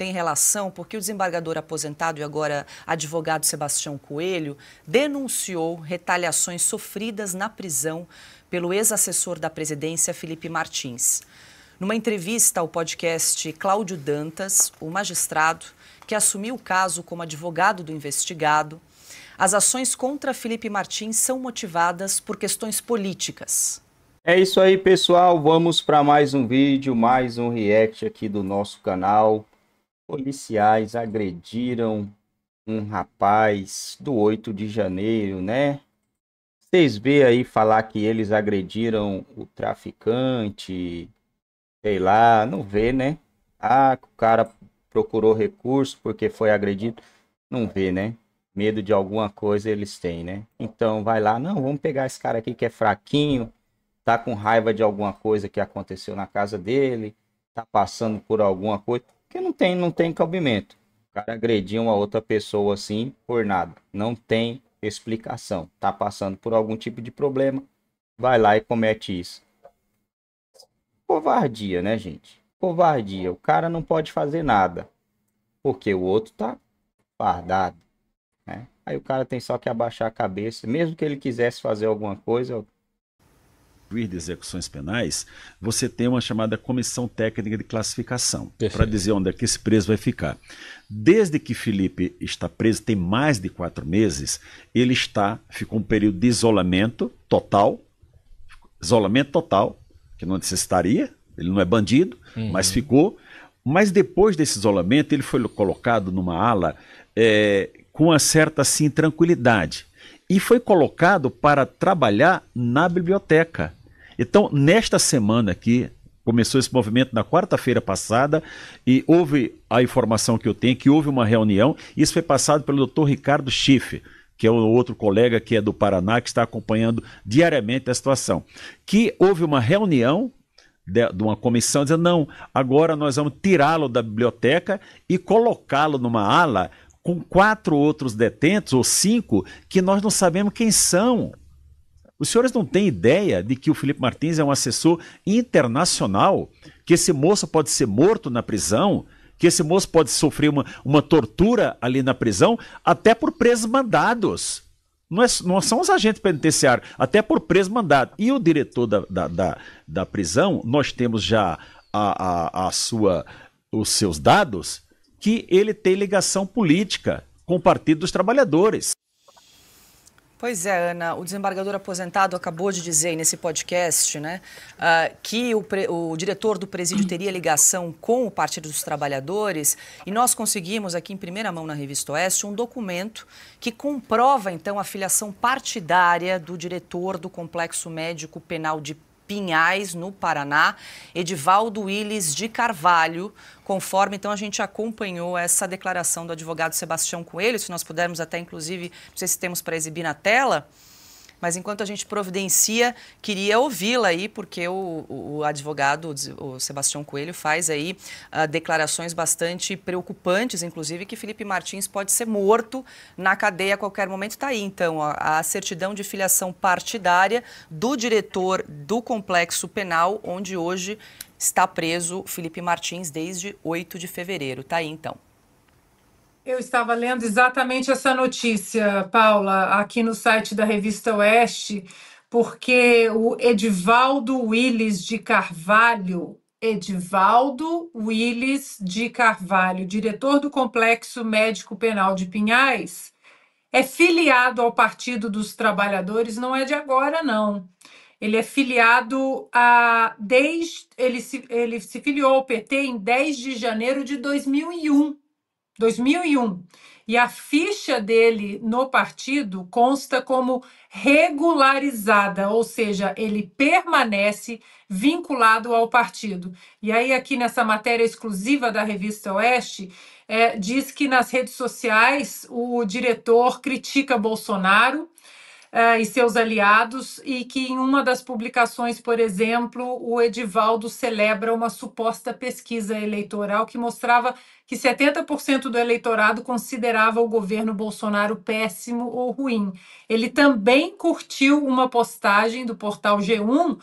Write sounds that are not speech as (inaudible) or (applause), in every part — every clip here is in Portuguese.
tem relação porque o desembargador aposentado e agora advogado Sebastião Coelho denunciou retaliações sofridas na prisão pelo ex-assessor da presidência Felipe Martins. Numa entrevista ao podcast Cláudio Dantas, o magistrado que assumiu o caso como advogado do investigado, as ações contra Felipe Martins são motivadas por questões políticas. É isso aí, pessoal. Vamos para mais um vídeo, mais um react aqui do nosso canal. Policiais agrediram um rapaz do 8 de janeiro, né? Vocês vê aí falar que eles agrediram o traficante, sei lá, não vê, né? Ah, o cara procurou recurso porque foi agredido. Não vê, né? Medo de alguma coisa eles têm, né? Então vai lá, não, vamos pegar esse cara aqui que é fraquinho, tá com raiva de alguma coisa que aconteceu na casa dele, tá passando por alguma coisa, que não tem, não tem cabimento. O cara agredir uma outra pessoa assim por nada, não tem explicação. Tá passando por algum tipo de problema, vai lá e comete isso. Covardia, né, gente? covardia. O cara não pode fazer nada. Porque o outro tá fardado. Né? Aí o cara tem só que abaixar a cabeça. Mesmo que ele quisesse fazer alguma coisa. De execuções penais, você tem uma chamada comissão técnica de classificação para dizer onde é que esse preso vai ficar. Desde que Felipe está preso, tem mais de quatro meses, ele está, ficou um período de isolamento total, isolamento total, que não necessitaria, ele não é bandido, uhum. mas ficou. Mas depois desse isolamento, ele foi colocado numa ala é, com uma certa assim, tranquilidade. E foi colocado para trabalhar na biblioteca. Então, nesta semana aqui, começou esse movimento na quarta-feira passada e houve a informação que eu tenho que houve uma reunião. Isso foi passado pelo Dr. Ricardo Schiff, que é o outro colega que é do Paraná que está acompanhando diariamente a situação. Que houve uma reunião de, de uma comissão dizendo: não, agora nós vamos tirá-lo da biblioteca e colocá-lo numa ala com quatro outros detentos, ou cinco, que nós não sabemos quem são. Os senhores não têm ideia de que o Felipe Martins é um assessor internacional, que esse moço pode ser morto na prisão, que esse moço pode sofrer uma, uma tortura ali na prisão, até por presos mandados não, é, não são os agentes penitenciários, até por preso mandado. E o diretor da, da, da, da prisão, nós temos já a, a, a sua, os seus dados, que ele tem ligação política com o Partido dos Trabalhadores. Pois é, Ana, o desembargador aposentado acabou de dizer nesse podcast né, uh, que o, o, diretor do presídio teria ligação com o Partido dos Trabalhadores e nós conseguimos aqui em primeira mão na Revista Oeste um documento que comprova então a filiação partidária do diretor do Complexo Médico Penal de Pinhais, no Paraná, Edivaldo Willis de Carvalho, conforme então a gente acompanhou essa declaração do advogado Sebastião Coelho, se nós pudermos até inclusive, não sei se temos para exibir na tela, mas enquanto a gente providencia, queria ouvi-la aí, porque o, o, advogado, o Sebastião Coelho, faz aí uh, declarações bastante preocupantes, inclusive que Felipe Martins pode ser morto na cadeia a qualquer momento. Está aí, então, a, a certidão de filiação partidária do diretor do complexo penal, onde hoje está preso Felipe Martins desde 8 de fevereiro. Está aí, então. Eu estava lendo exatamente essa notícia, Paula, aqui no site da Revista Oeste, porque o Edivaldo Willis de Carvalho, Edivaldo Willis de Carvalho, diretor do Complexo Médico Penal de Pinhais, é filiado ao Partido dos Trabalhadores, não é de agora, não. Ele é filiado a desde ele se, ele se filiou ao PT em 10 de janeiro de 2001. 2001. E a ficha dele no partido consta como regularizada, ou seja, ele permanece vinculado ao partido. E aí, aqui nessa matéria exclusiva da revista Oeste, é, diz que nas redes sociais o diretor critica Bolsonaro e seus aliados, e que em uma das publicações, por exemplo, o Edivaldo celebra uma suposta pesquisa eleitoral que mostrava que 70% do eleitorado considerava o governo Bolsonaro péssimo ou ruim. Ele também curtiu uma postagem do portal G1, uh,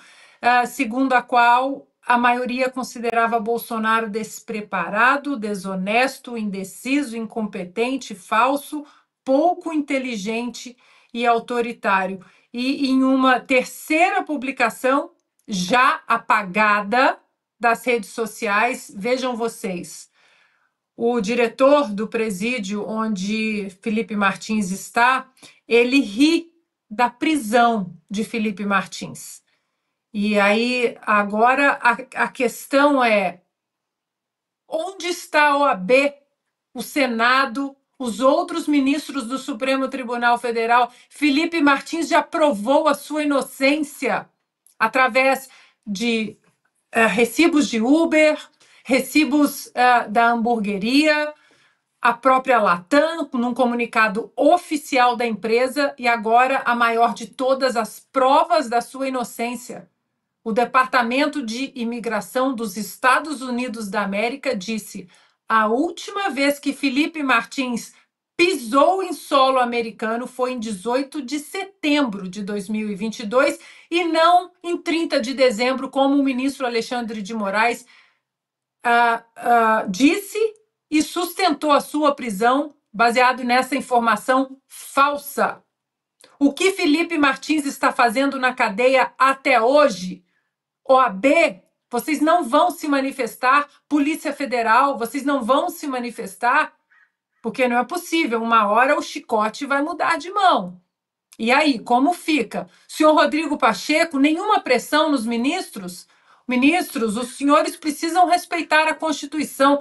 segundo a qual a maioria considerava Bolsonaro despreparado, desonesto, indeciso, incompetente, falso, pouco inteligente e autoritário. E em uma terceira publicação, já apagada das redes sociais, vejam vocês, o diretor do presídio onde Felipe Martins está, ele ri da prisão de Felipe Martins. E aí, agora, a, a questão é: onde está a OAB, o Senado, os outros ministros do Supremo Tribunal Federal? Felipe Martins já provou a sua inocência através de uh, recibos de Uber, recibos uh, da hamburgueria, a própria Latam, num comunicado oficial da empresa, e agora a maior de todas as provas da sua inocência. O Departamento de Imigração dos Estados Unidos da América disse: a última vez que Felipe Martins pisou em solo americano foi em 18 de setembro de 2022 e não em 30 de dezembro, como o ministro Alexandre de Moraes uh, uh, disse e sustentou a sua prisão baseado nessa informação falsa. O que Felipe Martins está fazendo na cadeia até hoje? OAB, vocês não vão se manifestar. Polícia Federal, vocês não vão se manifestar. Porque não é possível. Uma hora o chicote vai mudar de mão. E aí, como fica? Senhor Rodrigo Pacheco, nenhuma pressão nos ministros? Ministros, os senhores precisam respeitar a Constituição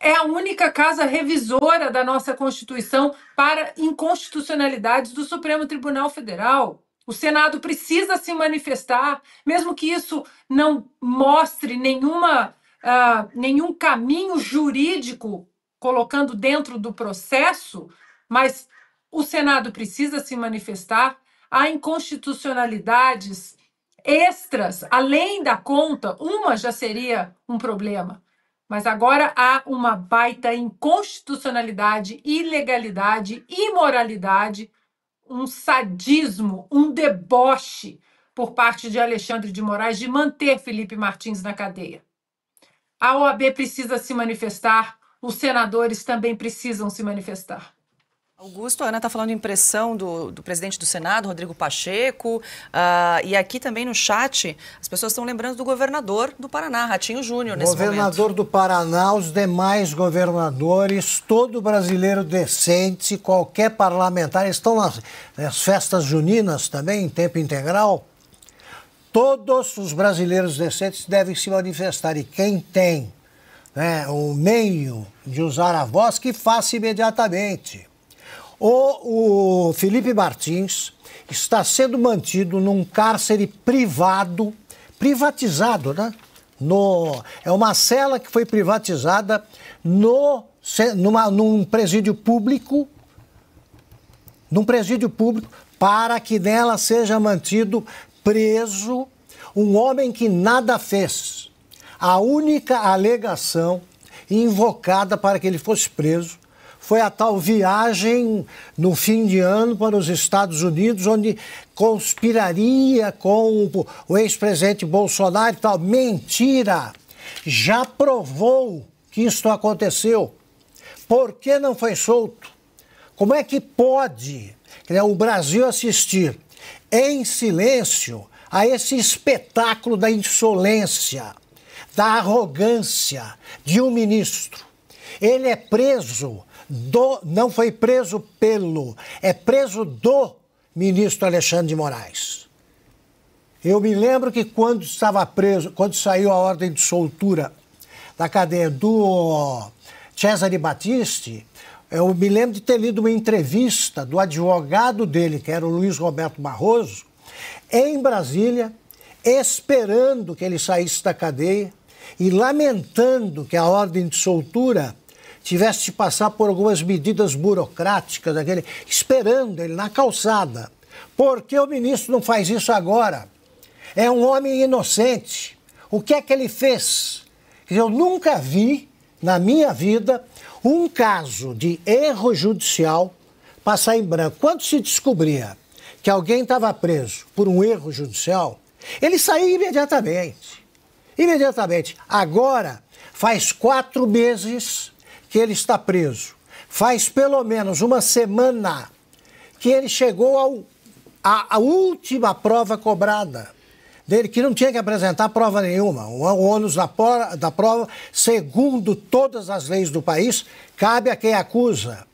é a única casa revisora da nossa Constituição para inconstitucionalidades do Supremo Tribunal Federal. O Senado precisa se manifestar, mesmo que isso não mostre nenhuma, uh, nenhum caminho jurídico colocando dentro do processo, mas o Senado precisa se manifestar. Há inconstitucionalidades extras, além da conta, uma já seria um problema. Mas agora há uma baita inconstitucionalidade, ilegalidade, imoralidade, um sadismo, um deboche por parte de Alexandre de Moraes de manter Felipe Martins na cadeia. A OAB precisa se manifestar, os senadores também precisam se manifestar. Augusto, a Ana está falando impressão do, do, presidente do Senado, Rodrigo Pacheco, uh, e aqui também no chat as pessoas estão lembrando do governador do Paraná, Ratinho Júnior, nesse Governador momento. do Paraná, os demais governadores, todo brasileiro decente, qualquer parlamentar, estão nas, nas festas juninas também, em tempo integral. Todos os brasileiros decentes devem se manifestar, e quem tem né, o meio de usar a voz, que faça imediatamente. O, o Felipe Martins está sendo mantido num cárcere privado, privatizado, né? No, é uma cela que foi privatizada no, numa, num presídio público, num presídio público, para que nela seja mantido preso um homem que nada fez. A única alegação invocada para que ele fosse preso foi a tal viagem no fim de ano para os Estados Unidos, onde conspiraria com o ex-presidente Bolsonaro e tal. Mentira! Já provou que isso aconteceu. Por que não foi solto? Como é que pode o Brasil assistir em silêncio a esse espetáculo da insolência, da arrogância de um ministro? Ele é preso do, não foi preso pelo, é preso do ministro Alexandre de Moraes. Eu me lembro que quando estava preso, quando saiu a ordem de soltura da cadeia do Cesare Battisti, eu me lembro de ter lido uma entrevista do advogado dele, que era o Luiz Roberto Barroso, em Brasília, esperando que ele saísse da cadeia e lamentando que a ordem de soltura tivesse de passar por algumas medidas burocráticas, aquele, esperando ele na calçada. Por que o ministro não faz isso agora? É um homem inocente. O que é que ele fez? Eu nunca vi na minha vida um caso de erro judicial passar em branco. Quando se descobria que alguém estava preso por um erro judicial, ele saía imediatamente. Imediatamente. Agora, faz quatro meses que ele está preso. Faz pelo menos uma semana que ele chegou ao, a, a última prova cobrada dele, que não tinha que apresentar prova nenhuma. O, o ônus da, da prova, segundo todas as leis do país, cabe a quem acusa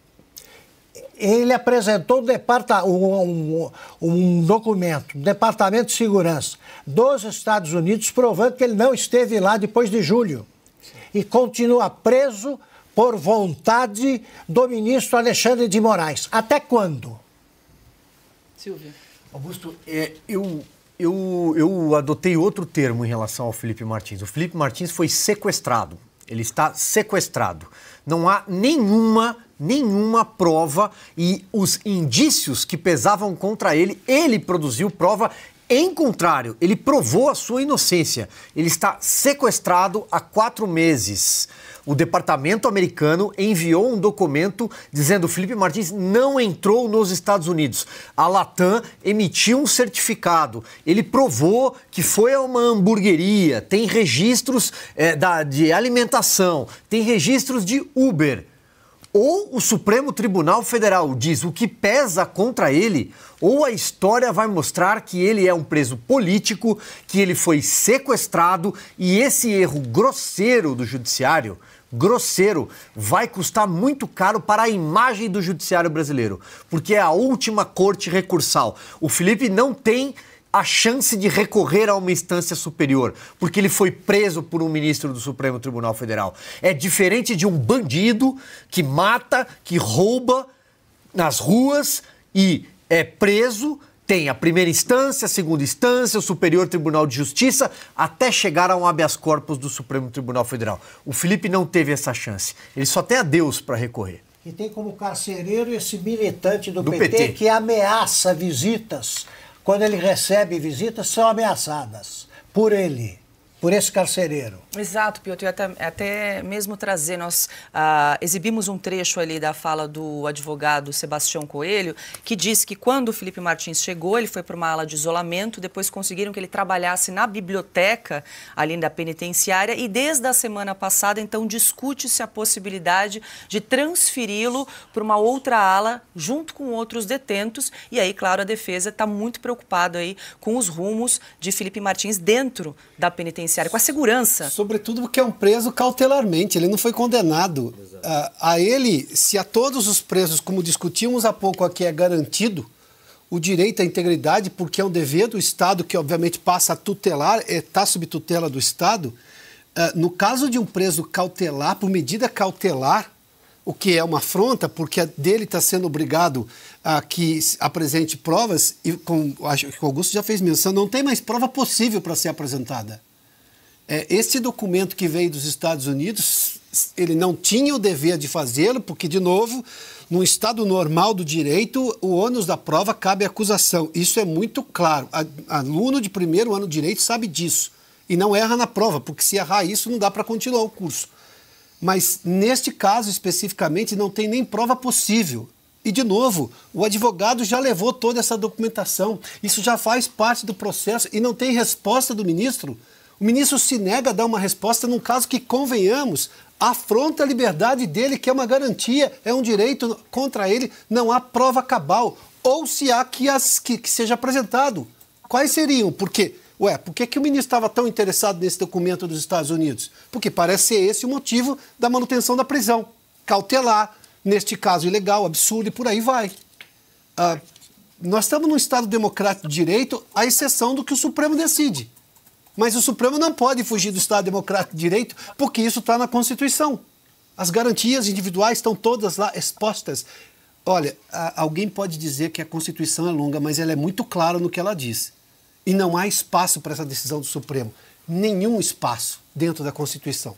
ele apresentou um, um, documento, um Departamento de Segurança dos Estados Unidos, provando que ele não esteve lá depois de julho. E continua preso por vontade do ministro Alexandre de Moraes. Até quando? Silvio. Augusto, é, eu, eu, eu adotei outro termo em relação ao Felipe Martins. O Felipe Martins foi sequestrado. Ele está sequestrado. Não há nenhuma nenhuma prova e os indícios que pesavam contra ele, ele produziu prova em contrário, ele provou a sua inocência. Ele está sequestrado há quatro meses. O departamento americano enviou um documento dizendo que Felipe Martins não entrou nos Estados Unidos. A Latam emitiu um certificado. Ele provou que foi a uma hamburgueria, tem registros é, da, de alimentação, tem registros de Uber ou o Supremo Tribunal Federal diz o que pesa contra ele, ou a história vai mostrar que ele é um preso político, que ele foi sequestrado e esse erro grosseiro do judiciário, grosseiro, vai custar muito caro para a imagem do judiciário brasileiro, porque é a última corte recursal. O Felipe não tem a chance de recorrer a uma instância superior, porque ele foi preso por um ministro do Supremo Tribunal Federal. É diferente de um bandido que mata, que rouba nas ruas e é preso, tem a primeira instância, a segunda instância, o Superior Tribunal de Justiça, até chegar a um habeas corpus do Supremo Tribunal Federal. O Felipe não teve essa chance. Ele só tem a Deus para recorrer. E tem como carcereiro esse militante do, do PT, PT que ameaça visitas quando ele recebe visitas, são ameaçadas por ele por esse carcereiro. Exato, Piotr. Até, até mesmo trazer, nós ah, exibimos um trecho ali da fala do advogado Sebastião Coelho, que disse que quando o Felipe Martins chegou, ele foi para uma ala de isolamento, depois conseguiram que ele trabalhasse na biblioteca ali da penitenciária e desde a semana passada, então, discute-se a possibilidade de transferi-lo para uma outra ala junto com outros detentos e aí, claro, a defesa está muito preocupada aí com os rumos de Felipe Martins dentro da penitenciária com a segurança. Sobretudo porque é um preso cautelarmente, ele não foi condenado. Uh, a ele, se a todos os presos, como discutimos há pouco aqui, é garantido o direito à integridade, porque é um dever do Estado que, obviamente, passa a tutelar, está é, sob tutela do Estado. Uh, no caso de um preso cautelar, por medida cautelar, o que é uma afronta, porque dele está sendo obrigado a que apresente provas, e como acho que o Augusto já fez menção, não tem mais prova possível para ser apresentada. É, esse documento que veio dos Estados Unidos, ele não tinha o dever de fazê-lo, porque, de novo, no estado normal do direito, o ônus da prova cabe à acusação. Isso é muito claro. A, aluno de primeiro ano de direito sabe disso. E não erra na prova, porque se errar isso, não dá para continuar o curso. Mas, neste caso especificamente, não tem nem prova possível. E, de novo, o advogado já levou toda essa documentação. Isso já faz parte do processo e não tem resposta do ministro o ministro se nega a dar uma resposta num caso que, convenhamos, afronta a liberdade dele, que é uma garantia, é um direito contra ele, não há prova cabal. Ou se há que, as, que, que seja apresentado. Quais seriam? Por quê? Ué, por que, que o ministro estava tão interessado nesse documento dos Estados Unidos? Porque parece ser esse o motivo da manutenção da prisão. Cautelar, neste caso ilegal, absurdo e por aí vai. Ah, nós estamos num Estado democrático de direito, à exceção do que o Supremo decide. Mas o Supremo não pode fugir do Estado Democrático de Direito, porque isso está na Constituição. As garantias individuais estão todas lá expostas. Olha, alguém pode dizer que a Constituição é longa, mas ela é muito clara no que ela diz. E não há espaço para essa decisão do Supremo. Nenhum espaço dentro da Constituição.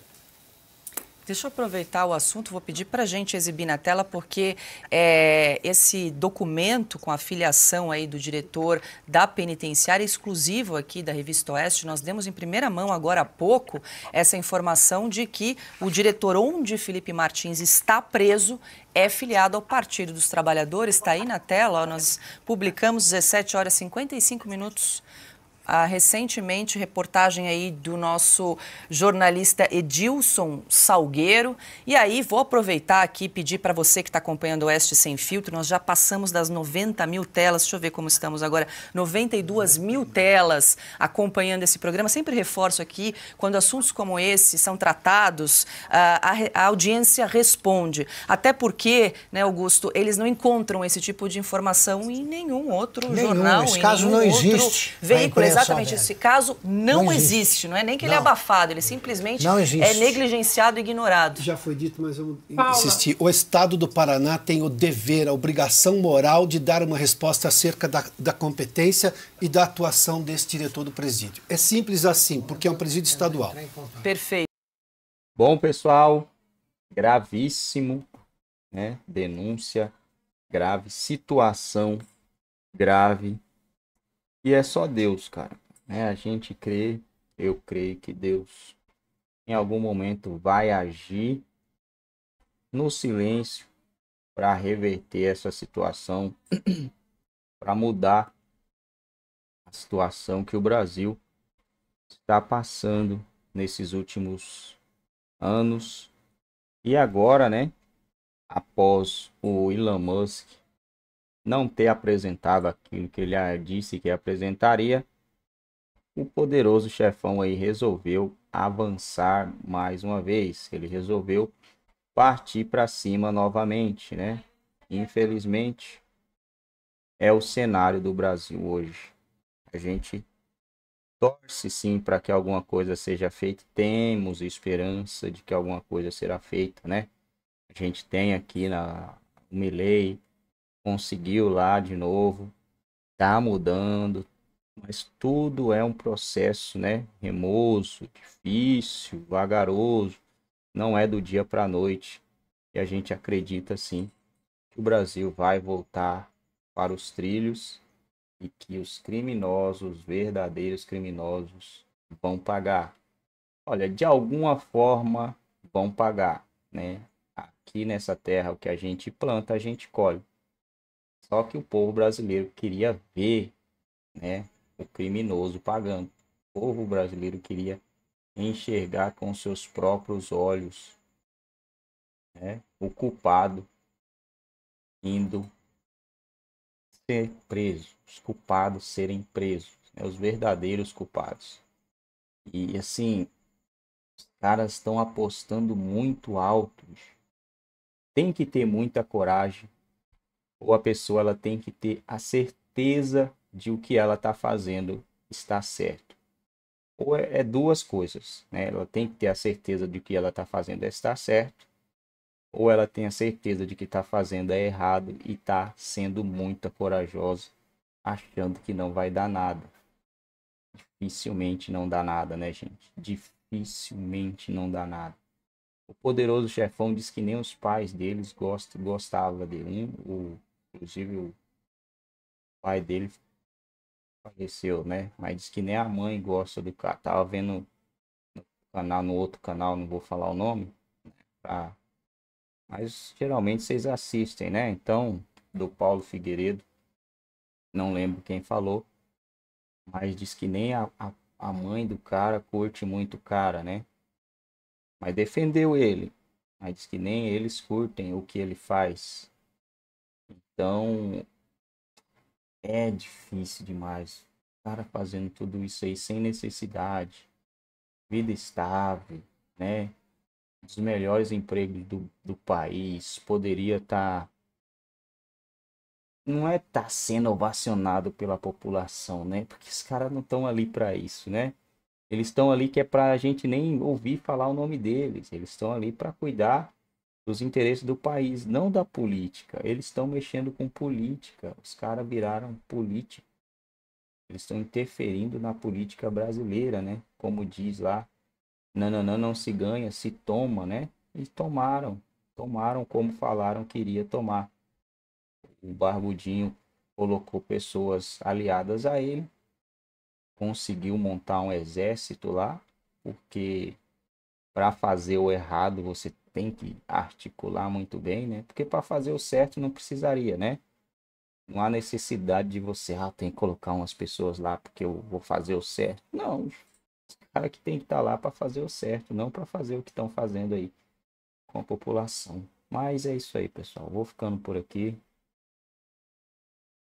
Deixa eu aproveitar o assunto, vou pedir para a gente exibir na tela, porque é, esse documento com a filiação aí do diretor da penitenciária exclusivo aqui da Revista Oeste, nós demos em primeira mão agora há pouco essa informação de que o diretor onde Felipe Martins está preso é filiado ao Partido dos Trabalhadores, está aí na tela, ó, nós publicamos 17 horas e 55 minutos a recentemente reportagem aí do nosso jornalista Edilson Salgueiro. E aí vou aproveitar aqui e pedir para você que está acompanhando o Oeste Sem Filtro, nós já passamos das 90 mil telas, deixa eu ver como estamos agora, 92 mil telas acompanhando esse programa. Sempre reforço aqui, quando assuntos como esse são tratados, a, a audiência responde. Até porque, né, Augusto, eles não encontram esse tipo de informação em nenhum outro Nenhum, jornal, esse caso não existe veículo. Exatamente, esse caso não, Não existe. existe. não é nem que ele é Não. abafado, ele simplesmente Não é negligenciado e ignorado. Já foi dito, mas eu Paula. insisti. O Estado do Paraná tem o dever, a obrigação moral de dar uma resposta acerca da, da competência e da atuação desse diretor do presídio. É simples assim, porque é um presídio estadual. Perfeito. Bom, pessoal, gravíssimo, né? Denúncia grave, situação grave. E é só Deus, cara. Né? A gente crê, eu creio que Deus em algum momento vai agir no silêncio para reverter essa situação, (clears throat) para mudar a situação que o Brasil está passando nesses últimos anos. E agora, né, após o Elon Musk não ter apresentado aquilo que ele disse que apresentaria, o poderoso chefão aí resolveu avançar mais uma vez. Ele resolveu partir para cima novamente, né? Infelizmente, é o cenário do Brasil hoje. A gente torce sim para que alguma coisa seja feita, temos esperança de que alguma coisa será feita, né? A gente tem aqui na o Milley conseguiu lá de novo, tá mudando, mas tudo é um processo, né? Remoso, difícil, vagaroso, não é do dia para a noite. E a gente acredita sim que o Brasil vai voltar para os trilhos e que os criminosos, verdadeiros criminosos, vão pagar. Olha, de alguma forma vão pagar, né? Aqui nessa terra, o que a gente planta, a gente colhe. Só que o povo brasileiro queria ver, né, o criminoso pagando. O povo brasileiro queria enxergar com seus próprios olhos, né, o culpado indo ser preso, os culpados serem presos, né, os verdadeiros culpados. E assim, os caras estão apostando muito alto. Tem que ter muita coragem, ou a pessoa ela tem que ter a certeza de o que ela está fazendo está certo. Ou é, é duas coisas, né? Ela tem que ter a certeza de que ela está fazendo está certo, ou ela tem a certeza de que está fazendo é errado e está sendo muito corajosa, achando que não vai dar nada. Dificilmente não dá nada, né, gente? Dificilmente não dá nada. O poderoso chefão diz que nem os pais deles gost, gostavam dele. O, inclusive o pai dele faleceu, né? Mas diz que nem a mãe gosta do cara. Tava vendo no canal, no outro canal, não vou falar o nome, né? pra... mas geralmente vocês assistem, né? Então, do Paulo Figueiredo, não lembro quem falou, mas diz que nem a, a, a mãe do cara curte muito o cara, né? Mas defendeu ele. Mas diz que nem eles curtem o que ele faz. Então, é difícil demais. O cara fazendo tudo isso aí sem necessidade. Vida estável, né? Um dos melhores empregos do, do país. Poderia estar. Não é estar sendo ovacionado pela população, né? Porque os caras não estão ali para isso, né? Eles estão ali que é para a gente nem ouvir falar o nome deles. Eles estão ali para cuidar dos interesses do país, não da política. Eles estão mexendo com política. Os caras viraram política. Eles estão interferindo na política brasileira, né? Como diz lá, nananã não se ganha, se toma, né? E tomaram. Tomaram como falaram que iria tomar. O Barbudinho colocou pessoas aliadas a ele conseguiu montar um exército lá, porque para fazer o errado você tem que articular muito bem, né? Porque para fazer o certo não precisaria, né? Não há necessidade de você, ah, tem que colocar umas pessoas lá porque eu vou fazer o certo. Não, os caras que tem que estar tá lá para fazer o certo, não para fazer o que estão fazendo aí com a população. Mas é isso aí, pessoal. Vou ficando por aqui.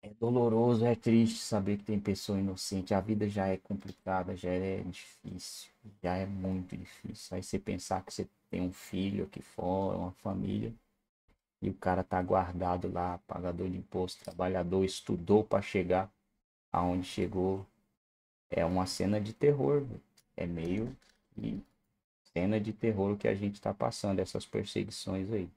É doloroso, é triste saber que tem pessoa inocente. A vida já é complicada, já é difícil, já é muito difícil. Aí você pensar que você tem um filho aqui fora, uma família, e o cara tá guardado lá, pagador de imposto, trabalhador, estudou para chegar aonde chegou. É uma cena de terror, é meio cena de terror que a gente tá passando, essas perseguições aí.